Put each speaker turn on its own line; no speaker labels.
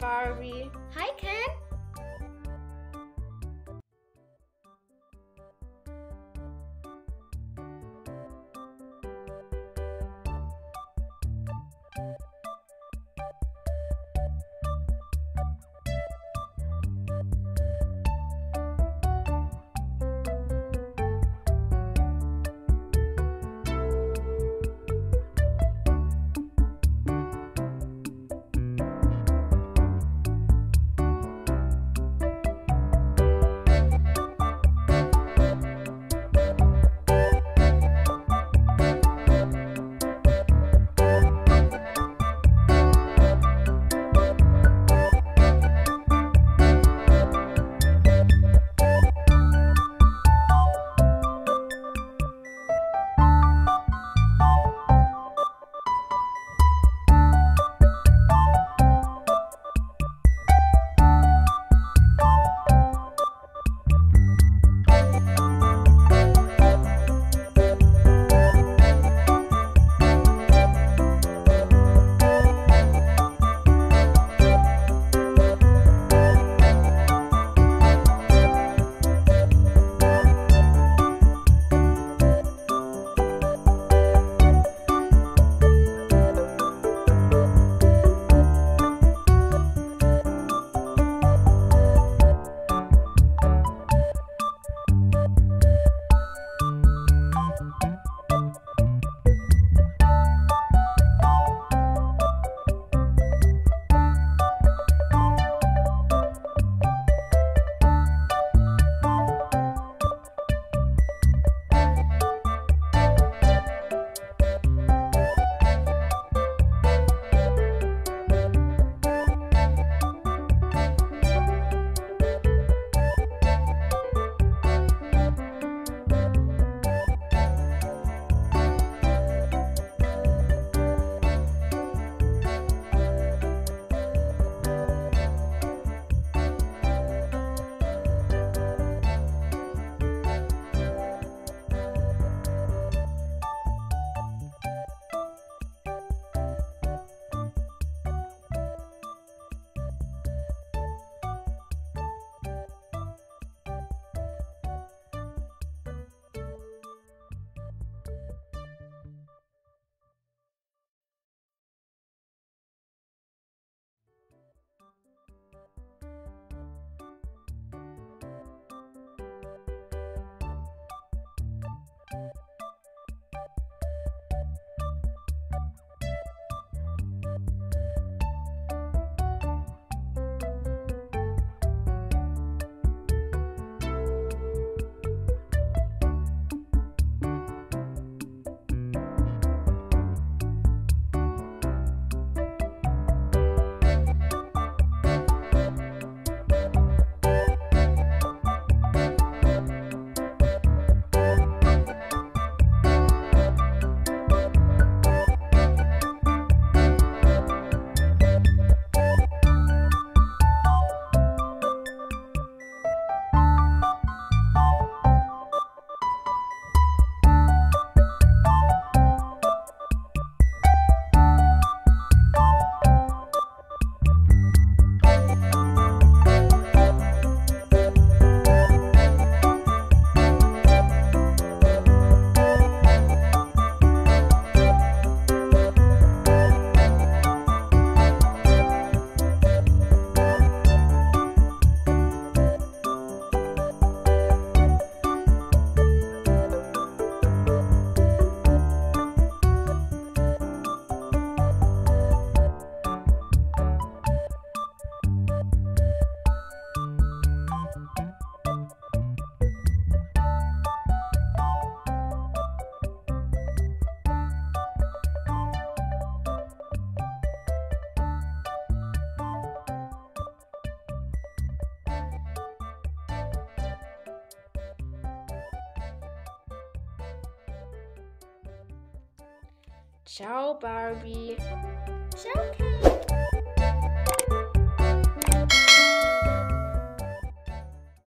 Barbie.
Hi, Ken. えっ?
Ciao, Barbie.
Ciao, Ken.